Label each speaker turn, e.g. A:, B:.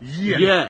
A: 耶